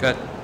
Good.